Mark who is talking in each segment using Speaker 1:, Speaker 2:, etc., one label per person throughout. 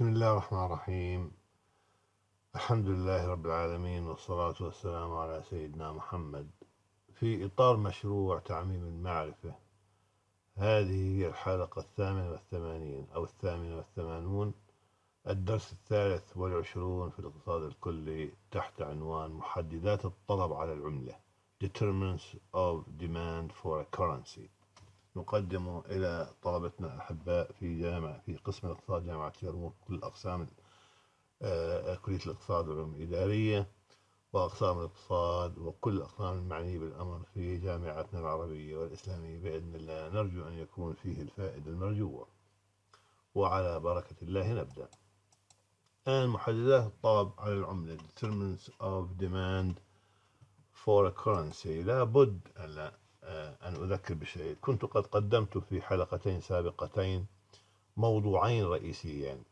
Speaker 1: بسم الله الرحمن الرحيم. الحمد لله رب العالمين والصلاة والسلام على سيدنا محمد. في إطار مشروع تعميم المعرفة هذه هي الحلقة الثامنة والثمانين أو الثامنة والثمانون الدرس الثالث والعشرون في الاقتصاد الكلي تحت عنوان محددات الطلب على العملة Determinants of Demand for a Currency. نقدم إلى طلبتنا الأحباء في جامعة في قسم الاقتصاد جامعة يرموك كل أقسام آه، كلية الاقتصاد والعلوم الإدارية وأقسام الاقتصاد وكل الأقسام المعنية بالأمر في جامعتنا العربية والإسلامية بإذن الله. نرجو أن يكون فيه الفائدة المرجوة. وعلى بركة الله نبدأ. الآن محددات الطلب على العملة. Determinants of demand for a currency. لابد أن آه، أن أذكر بشيء. كنت قد قدمت في حلقتين سابقتين موضوعين رئيسيين.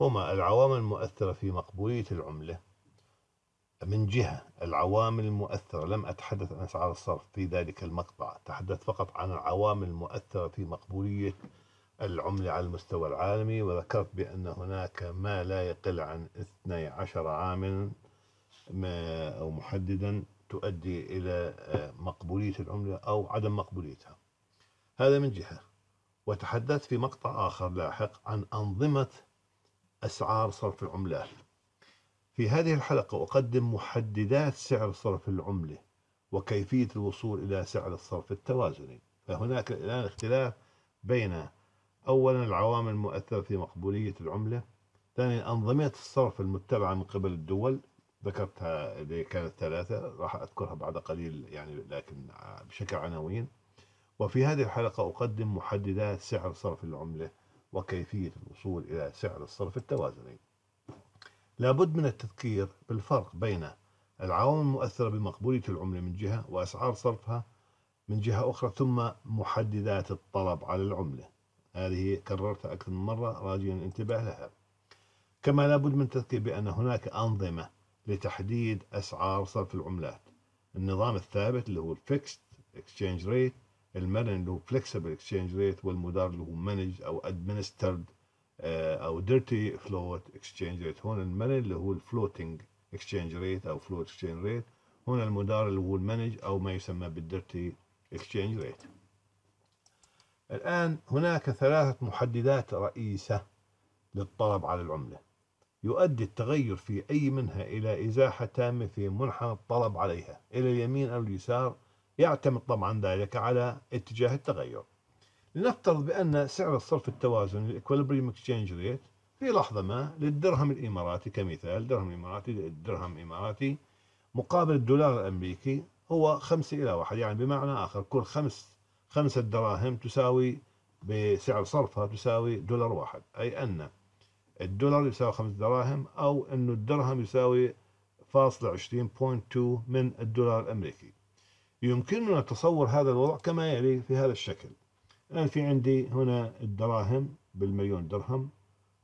Speaker 1: هما العوامل المؤثرة في مقبولية العملة. من جهة العوامل المؤثرة لم أتحدث عن أسعار الصرف في ذلك المقطع. تحدث فقط عن العوامل المؤثرة في مقبولية العملة على المستوى العالمي وذكرت بأن هناك ما لا يقل عن 12 عاملا أو محددا تؤدي إلى آه، مقبولية العملة أو عدم مقبوليتها. هذا من جهة. وتحدثت في مقطع آخر لاحق عن أنظمة أسعار صرف العملات. في هذه الحلقة أقدم محددات سعر صرف العملة وكيفية الوصول إلى سعر الصرف التوازني. فهناك الآن اختلاف بين أولا العوامل المؤثرة في مقبولية العملة ثانيا أنظمة الصرف المتبعة من قبل الدول ذكرتها اللي كانت ثلاثة راح أذكرها بعد قليل يعني لكن بشكل عناوين. وفي هذه الحلقة أقدم محددات سعر صرف العملة وكيفية الوصول إلى سعر الصرف التوازني. لابد من التذكير بالفرق بين العوامل المؤثرة بمقبولية العملة من جهة وأسعار صرفها من جهة أخرى ثم محددات الطلب على العملة. هذه كررتها أكثر من مرة راجيا الانتباه لها. كما لابد من التذكير بأن هناك أنظمة لتحديد أسعار صرف العملات. النظام الثابت اللي هو ال fixed exchange rate المرن اللي هو flexible exchange rate والمدار اللي هو managed أو administered آه، أو dirty float exchange rate هون المرن اللي هو ال floating exchange rate أو float exchange rate هنا المدار اللي هو ال managed أو ما يسمى بال dirty exchange rate الآن هناك ثلاثة محددات رئيسة للطلب على العملة. يؤدي التغير في أي منها إلى إزاحة تامة في منحنى الطلب عليها. إلى اليمين أو اليسار يعتمد طبعا ذلك على اتجاه التغير. لنفترض بأن سعر الصرف التوازن ال equilibrium exchange rate في لحظة ما للدرهم الإماراتي كمثال درهم إماراتي الدرهم إماراتي مقابل الدولار الأمريكي هو خمسة إلى واحد يعني بمعنى آخر كل خمس خمسة دراهم تساوي بسعر صرفها تساوي دولار واحد. أي أن الدولار يساوي خمس دراهم أو أنه الدرهم يساوي فاصلة عشرين point two من الدولار الأمريكي. يمكننا تصور هذا الوضع كما يلي في هذا الشكل. الآن في عندي هنا الدراهم بالمليون درهم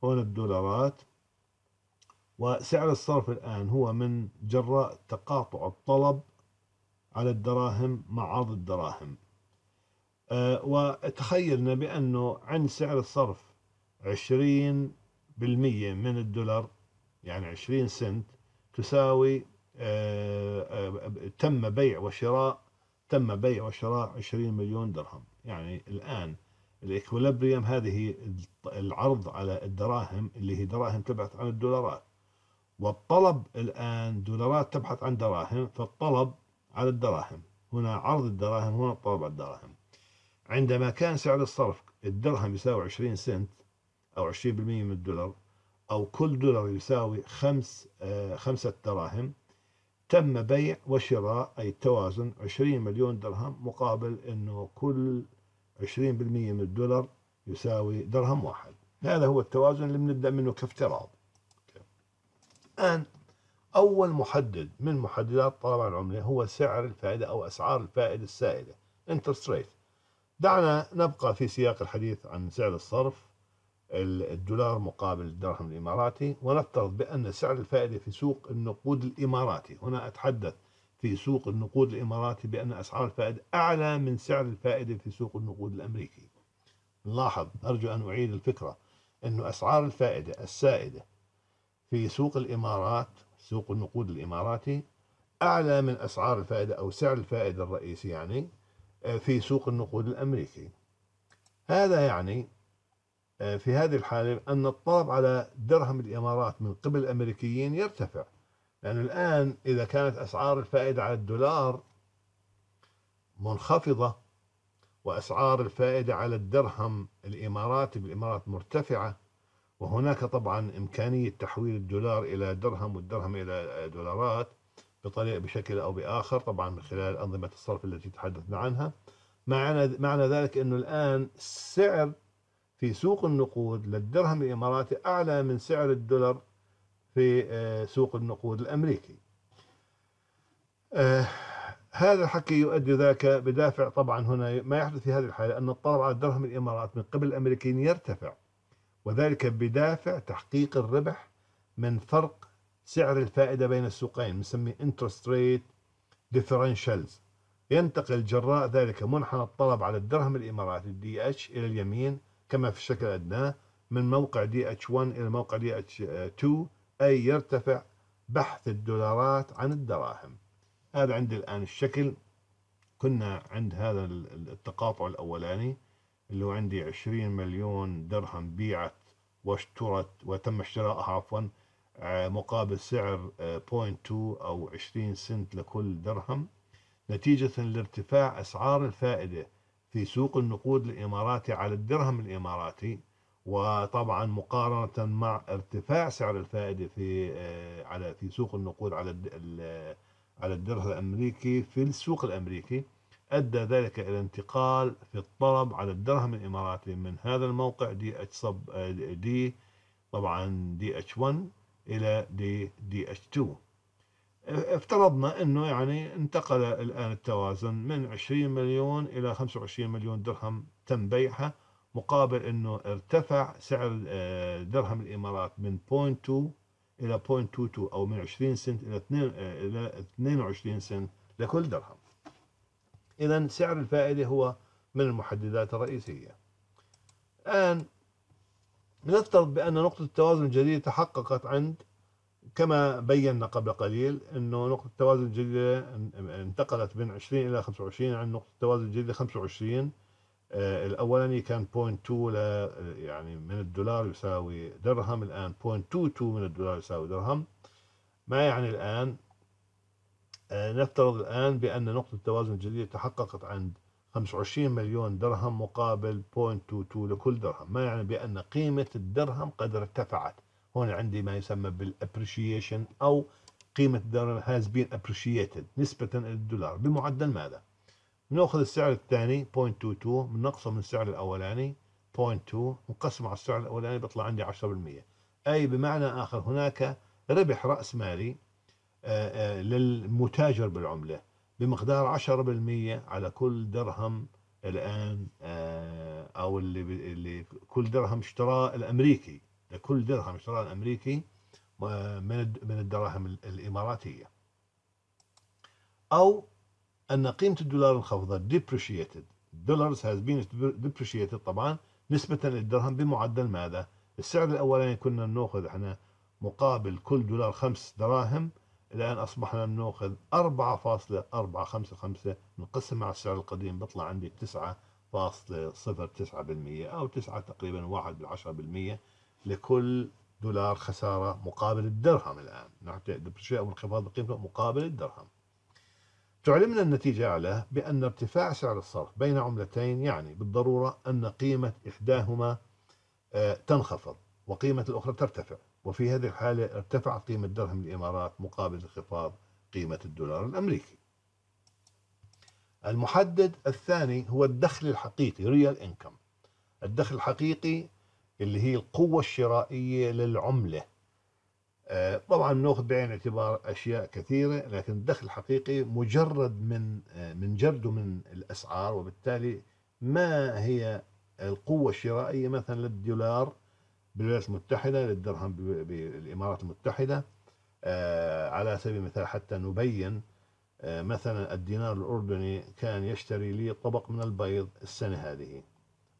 Speaker 1: هنا الدولارات وسعر الصرف الآن هو من جراء تقاطع الطلب على الدراهم مع عرض الدراهم. أه وتخيلنا بأنه عند سعر الصرف عشرين بالمية من الدولار يعني عشرين سنت تساوي أه أه تم بيع وشراء تم بيع وشراء 20 مليون درهم. يعني الآن الإكوليبريم هذه العرض على الدراهم اللي هي دراهم تبحث عن الدولارات. والطلب الآن دولارات تبحث عن دراهم فالطلب على الدراهم. هنا عرض الدراهم هنا الطلب على الدراهم. عندما كان سعر الصرف الدرهم يساوي 20 سنت أو 20% من الدولار أو كل دولار يساوي خمس آه خمسة دراهم تم بيع وشراء أي التوازن 20 مليون درهم مقابل أنه كل 20% من الدولار يساوي درهم واحد. هذا هو التوازن اللي بنبدأ منه كافتراض. الآن أول محدد من محددات طلب العملة هو سعر الفائدة أو أسعار الفائدة السائدة interest rate. دعنا نبقى في سياق الحديث عن سعر الصرف. الدولار مقابل الدرهم الإماراتي ونفترض بأن سعر الفائدة في سوق النقود الإماراتي. هنا أتحدث في سوق النقود الإماراتي بأن أسعار الفائدة أعلى من سعر الفائدة في سوق النقود الأمريكي. نلاحظ أرجو أن أعيد الفكرة أنه أسعار الفائدة السائدة في سوق الإمارات سوق النقود الإماراتي أعلى من أسعار الفائدة أو سعر الفائدة الرئيسي يعني آه، في سوق النقود الأمريكي. هذا يعني في هذه الحالة أن الطلب على درهم الإمارات من قبل الأمريكيين يرتفع. لأن الآن إذا كانت أسعار الفائدة على الدولار منخفضة وأسعار الفائدة على الدرهم الإماراتي بالإمارات مرتفعة وهناك طبعا إمكانية تحويل الدولار إلى درهم والدرهم إلى دولارات بطريقة بشكل أو بآخر طبعا من خلال أنظمة الصرف التي تحدثنا عنها. معنى معنى ذلك أنه الآن سعر في سوق النقود للدرهم الإماراتي أعلى من سعر الدولار في آه، سوق النقود الأمريكي. آه، هذا الحكي يؤدي ذاك بدافع طبعا هنا ما يحدث في هذه الحالة أن الطلب على درهم الإمارات من قبل الأمريكيين يرتفع وذلك بدافع تحقيق الربح من فرق سعر الفائدة بين السوقين نسميه interest rate differentials. ينتقل جراء ذلك منحنى الطلب على الدرهم الإماراتي دي اتش إلى اليمين كما في الشكل الأدنى من موقع DH 1 إلى موقع DH 2 أي يرتفع بحث الدولارات عن الدراهم. هذا عندي الآن الشكل. كنا عند هذا التقاطع الأولاني اللي هو عندي 20 مليون درهم بيعت واشترت وتم شرائها عفوا آه، مقابل سعر 0.2 آه، أو 20 سنت لكل درهم. نتيجة لارتفاع أسعار الفائدة في سوق النقود الإماراتي على الدرهم الإماراتي وطبعا مقارنة مع ارتفاع سعر الفائدة في آه، على في سوق النقود على على الدرهم الأمريكي في السوق الأمريكي أدى ذلك إلى انتقال في الطلب على الدرهم الإماراتي من هذا الموقع DH sub D طبعا DH 1 إلى D DH 2 افترضنا إنه يعني انتقل الآن التوازن من 20 مليون إلى 25 مليون درهم تم بيعها مقابل إنه ارتفع سعر آه، درهم الإمارات من 0.2 إلى 0.22 أو من 20 سنت إلى 2 آه، إلى 22 سنت لكل درهم. إذا سعر الفائدة هو من المحددات الرئيسية. الآن نفترض بأن نقطة التوازن الجديدة تحققت عند كما بينا قبل قليل أنه نقطة التوازن الجديدة انتقلت من 20 إلى 25 عن نقطة التوازن الجديدة 25 آه الأولاني كان 0.2 ل يعني من الدولار يساوي درهم الآن 0.22 من الدولار يساوي درهم. ما يعني الآن؟ آه، نفترض الآن بأن نقطة التوازن الجديدة تحققت عند 25 مليون درهم مقابل 0.22 لكل درهم. ما يعني بأن قيمة الدرهم قد ارتفعت. هون عندي ما يسمى بالابريشيشن أو قيمة الدرهم has been appreciated نسبة إلى الدولار. بمعدل ماذا؟ نأخذ السعر الثاني 0.22 بنقصه من السعر الأولاني 0.2 نقسمه على السعر الأولاني بيطلع عندي 10% أي بمعنى آخر هناك ربح رأس مالي آه، آه، للمتاجر بالعملة بمقدار 10% على كل درهم الآن آه، أو اللي, اللي كل درهم اشتراه الأمريكي. لكل درهم اشتراه الأمريكي من من الدراهم الإماراتية أو أن قيمة الدولار انخفضت depreciated dollars has been depreciated طبعا نسبة للدرهم بمعدل ماذا؟ السعر الأولاني كنا نأخذ إحنا مقابل كل دولار خمس دراهم الآن أصبحنا بناخذ 4.455 نقسم على السعر القديم بيطلع عندي 9.09% أو 9 تقريبا 1 بالعشرة بالمية لكل دولار خسارة مقابل الدرهم الآن. نعطي دبريشيا أو انخفاض قيمته مقابل الدرهم. تعلمنا النتيجة أعلى بأن ارتفاع سعر الصرف بين عملتين يعني بالضرورة أن قيمة إحداهما آه، تنخفض وقيمة الأخرى ترتفع. وفي هذه الحالة ارتفع قيمة درهم الإمارات مقابل انخفاض قيمة الدولار الأمريكي. المحدد الثاني هو الدخل الحقيقي real income. الدخل الحقيقي اللي هي القوة الشرائية للعملة. آه، طبعا نأخذ بعين الاعتبار أشياء كثيرة لكن الدخل الحقيقي مجرد من آه، من جرده من الأسعار وبالتالي ما هي القوة الشرائية مثلا للدولار بالولايات المتحدة للدرهم بالإمارات المتحدة. آه، على سبيل المثال حتى نبين مثلا الدينار الأردني كان يشتري لي طبق من البيض السنة هذه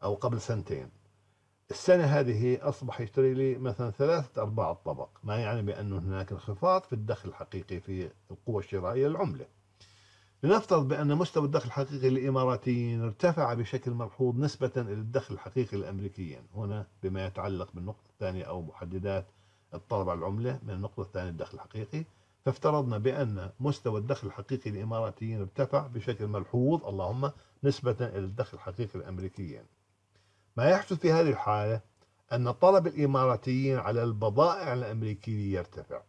Speaker 1: أو قبل سنتين. السنة هذه أصبح يشتري لي مثلا ثلاثة أرباع الطبق ما يعني بأن هناك انخفاض في الدخل الحقيقي في القوة الشرائية للعملة لنفترض بأن مستوى الدخل الحقيقي للإماراتيين ارتفع بشكل ملحوظ نسبة إلى الدخل الحقيقي للأمريكيين هنا بما يتعلق بالنقطة الثانية أو محددات الطلب على العملة من النقطة الثانية الدخل الحقيقي. فافترضنا بأن مستوى الدخل الحقيقي للإماراتيين ارتفع بشكل ملحوظ اللهم نسبة إلى الدخل الحقيقي للأمريكيين ما يحدث في هذه الحالة أن طلب الإماراتيين على البضائع الأمريكية يرتفع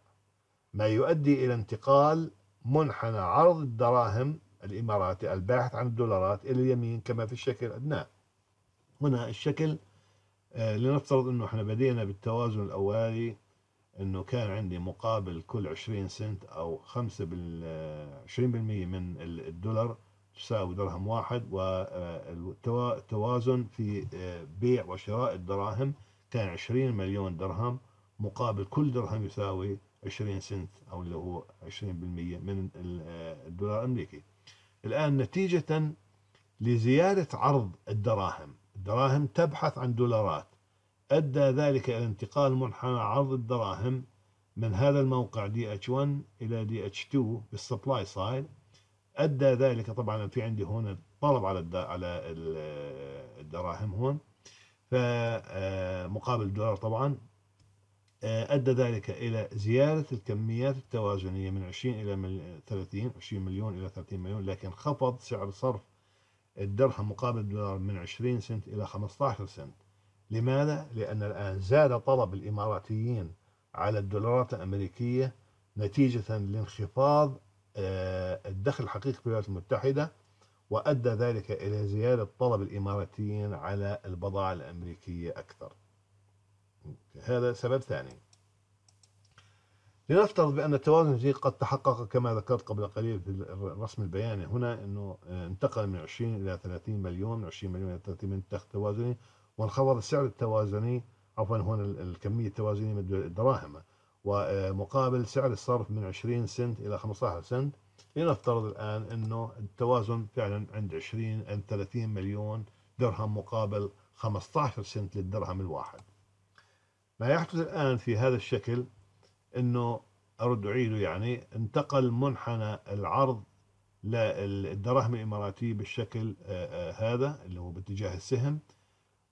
Speaker 1: ما يؤدي إلى انتقال منحنى عرض الدراهم الإماراتي الباحث عن الدولارات إلى اليمين كما في الشكل الأدنى هنا الشكل آه لنفترض أنه إحنا بدينا بالتوازن الأولي أنه كان عندي مقابل كل 20 سنت أو 5 بال 20% من الدولار تساوي درهم واحد والتوازن في آه، بيع وشراء الدراهم كان 20 مليون درهم مقابل كل درهم يساوي 20 سنت أو اللي هو 20% من آه، الدولار الأمريكي. الآن نتيجة لزيادة عرض الدراهم. الدراهم تبحث عن دولارات. أدى ذلك إلى انتقال منحنى عرض الدراهم من هذا الموقع DH 1 إلى DH 2 بال supply side أدى ذلك طبعا في عندي هون طلب على على الدراهم هون فمقابل آه، الدولار طبعا آه، أدى ذلك إلى زيادة الكميات التوازنية من 20 إلى 30 20 مليون إلى 30 مليون لكن خفض سعر صرف الدرهم مقابل الدولار من 20 سنت إلى 15 سنت لماذا؟ لأن الآن زاد طلب الإماراتيين على الدولارات الأمريكية نتيجة لانخفاض الدخل الحقيقي في الولايات المتحدة وأدى ذلك إلى زيادة طلب الإماراتيين على البضائع الأمريكية أكثر. هذا سبب ثاني. لنفترض بأن التوازن الجديد قد تحقق كما ذكرت قبل قليل في الرسم البياني هنا أنه انتقل من 20 إلى 30 مليون من 20 مليون إلى 30 مليون دخل توازني وانخفض السعر التوازني عفوا هنا الكمية التوازنية من الدراهم. ومقابل سعر الصرف من 20 سنت إلى 15 سنت. لنفترض الآن أنه التوازن فعلا عند 20 عند 30 مليون درهم مقابل 15 سنت للدرهم الواحد. ما يحدث الآن في هذا الشكل أنه أرد أعيده يعني انتقل منحنى العرض للدراهم الإماراتية بالشكل آه، آه، هذا اللي هو باتجاه السهم.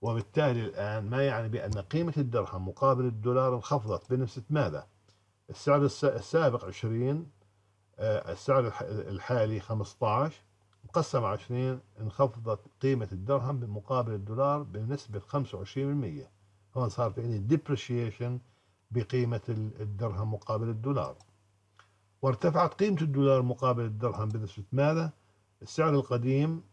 Speaker 1: وبالتالي الآن ما يعني بأن قيمة الدرهم مقابل الدولار انخفضت بنسبة ماذا؟ السعر السابق 20 آه، السعر الحالي 15 مقسم على 20 انخفضت قيمة الدرهم بمقابل الدولار بنسبة 25% هون صار في عندي ديبريشيشن بقيمة الدرهم مقابل الدولار وارتفعت قيمة الدولار مقابل الدرهم بنسبة ماذا؟ السعر القديم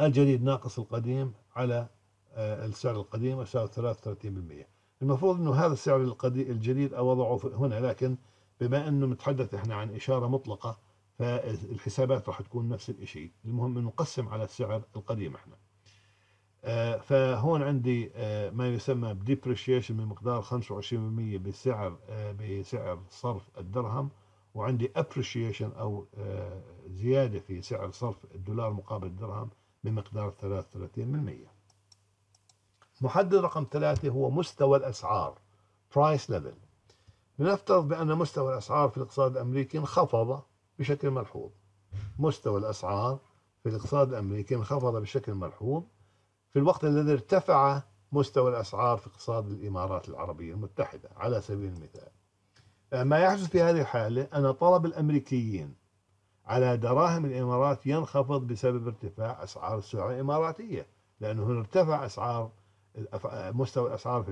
Speaker 1: الجديد ناقص القديم على السعر القديم يساوي 33% المفروض إنه هذا السعر الجديد أوضعه هنا لكن بما إنه متحدث إحنا عن إشارة مطلقة فالحسابات راح تكون نفس الشيء المهم إنه نقسم على السعر القديم إحنا. آه، فهون عندي آه، ما يسمى بديبريشيشن بمقدار 25% بسعر بسعر صرف الدرهم وعندي ابريشيشن أو زيادة في سعر صرف الدولار مقابل الدرهم بمقدار 33% محدد رقم ثلاثة هو مستوى الأسعار price level. لنفترض بأن مستوى الأسعار في الاقتصاد الأمريكي انخفض بشكل ملحوظ. مستوى الأسعار في الاقتصاد الأمريكي انخفض بشكل ملحوظ. في الوقت الذي ارتفع مستوى الأسعار في اقتصاد الإمارات العربية المتحدة على سبيل المثال. ما يحدث في هذه الحالة أن طلب الأمريكيين على دراهم الإمارات ينخفض بسبب ارتفاع أسعار السلع الإماراتية لأنه ارتفع أسعار مستوى الأسعار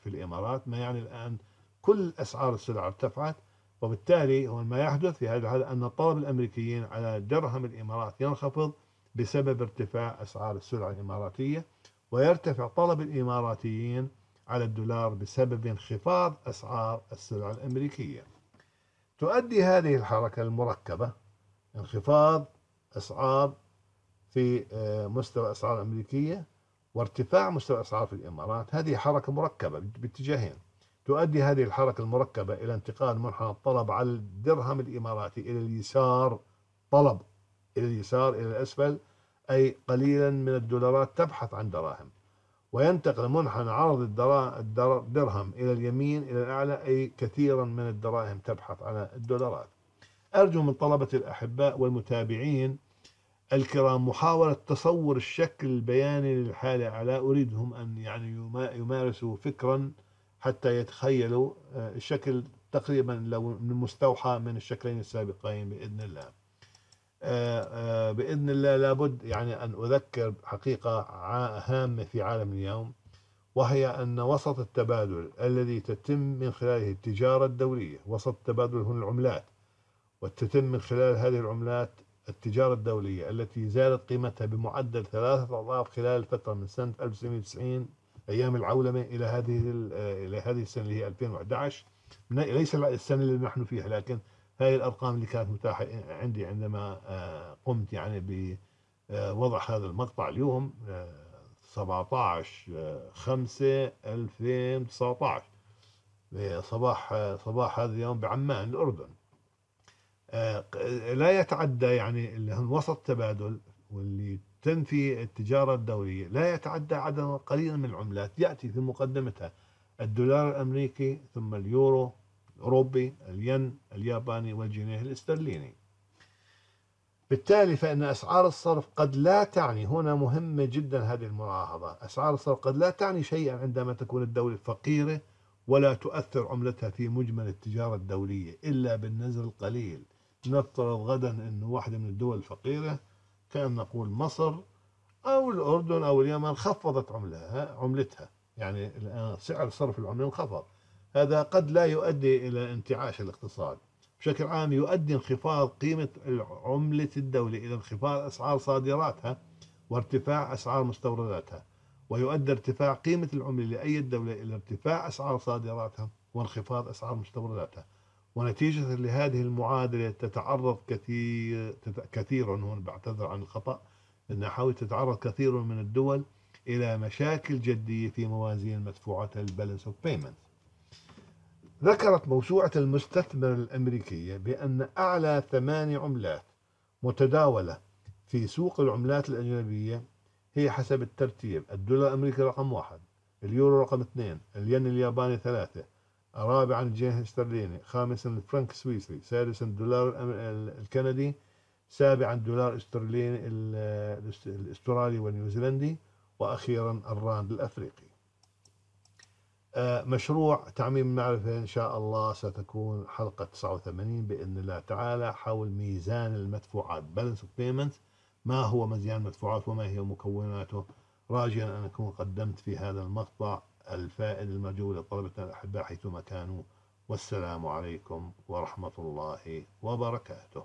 Speaker 1: في الإمارات ما يعني الآن كل أسعار السلع ارتفعت وبالتالي هو ما يحدث في هذه الحالة أن طلب الأمريكيين على درهم الإمارات ينخفض بسبب ارتفاع أسعار السلع الإماراتية ويرتفع طلب الإماراتيين على الدولار بسبب انخفاض أسعار السلع الأمريكية. تؤدي هذه الحركة المركبة انخفاض أسعار في آه، مستوى الأسعار الأمريكية وارتفاع مستوى الأسعار في الإمارات هذه حركة مركبة باتجاهين. تؤدي هذه الحركة المركبة إلى انتقال منحنى الطلب على الدرهم الإماراتي إلى اليسار طلب إلى اليسار إلى الأسفل أي قليلا من الدولارات تبحث عن دراهم. وينتقل منحنى عرض الدرهم إلى اليمين إلى الأعلى أي كثيرا من الدراهم تبحث على الدولارات. أرجو من طلبة الأحباء والمتابعين الكرام محاولة تصور الشكل البياني للحالة. لا أريدهم أن يعني يمارسوا فكرا حتى يتخيلوا آه، الشكل تقريبا لو من مستوحى من الشكلين السابقين بإذن الله. آه، آه، بإذن الله لابد يعني أن أذكر حقيقة هامة في عالم اليوم وهي أن وسط التبادل الذي تتم من خلاله التجارة الدولية وسط التبادل هنا العملات وتتم من خلال هذه العملات التجارة الدولية التي زادت قيمتها بمعدل ثلاثة أضعاف خلال الفترة من سنة 1990 أيام العولمة إلى هذه إلى هذه السنة اللي هي 2011 ليس السنة اللي نحن فيها لكن هاي الأرقام اللي كانت متاحة عندي عندما آه، قمت يعني بوضع هذا المقطع اليوم 17 5 2019 صباح صباح هذا اليوم بعمان الأردن. آه، لا يتعدى يعني اللي هم وسط تبادل واللي تنفي التجارة الدولية لا يتعدى عدد قليل من العملات. يأتي في مقدمتها الدولار الأمريكي ثم اليورو الأوروبي الين الياباني والجنيه الاسترليني. بالتالي فإن أسعار الصرف قد لا تعني هنا مهمة جدا هذه الملاحظة أسعار الصرف قد لا تعني شيئا عندما تكون الدولة فقيرة ولا تؤثر عملتها في مجمل التجارة الدولية إلا بالنزل القليل. نفترض غدا أنه واحدة من الدول الفقيرة كان نقول مصر أو الأردن أو اليمن خفضت عملها عملتها. يعني الآن سعر صرف العملة انخفض. هذا قد لا يؤدي إلى انتعاش الاقتصاد. بشكل عام يؤدي انخفاض قيمة عملة الدولة إلى انخفاض أسعار صادراتها وارتفاع أسعار مستورداتها ويؤدي ارتفاع قيمة العملة لأي دولة إلى ارتفاع أسعار صادراتها وانخفاض أسعار مستورداتها. ونتيجة لهذه المعادلة تتعرض كثير كثير هون بعتذر عن الخطأ أنها حاول تتعرض كثير من الدول إلى مشاكل جدية في موازين المدفوعات ال balance of payment ذكرت موسوعة المستثمر الأمريكية بأن أعلى ثماني عملات متداولة في سوق العملات الأجنبية هي حسب الترتيب. الدولار الأمريكي رقم واحد اليورو رقم اثنين الين الياباني ثلاثة رابعا الجنيه الاسترليني خامسا الفرنك السويسري سادسا الدولار الكندي سابعا الدولار الاسترليني الأسترالي والنيوزيلندي وأخيرا الراند الأفريقي. آه، مشروع تعميم المعرفة إن شاء الله ستكون حلقة 89 بإذن الله تعالى حول ميزان المدفوعات balance of payments ما هو ميزان المدفوعات وما هي مكوناته؟ راجيا أن أكون قدمت في هذا المقطع. الفائدة المرجو لطلبتنا الأحباء حيثما كانوا والسلام عليكم ورحمة الله وبركاته.